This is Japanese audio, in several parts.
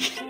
Yeah.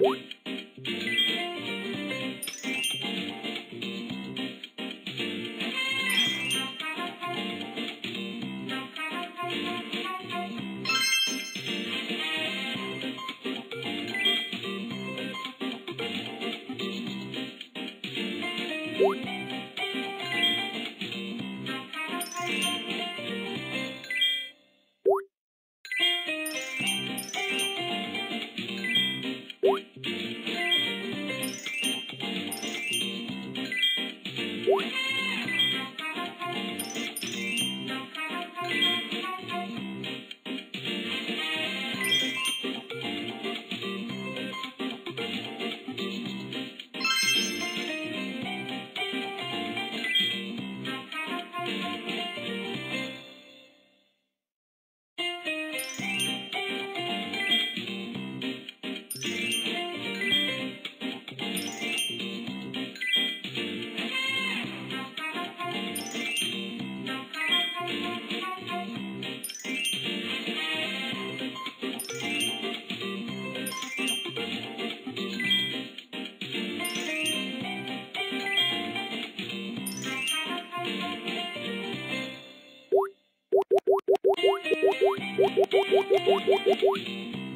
You Thank you.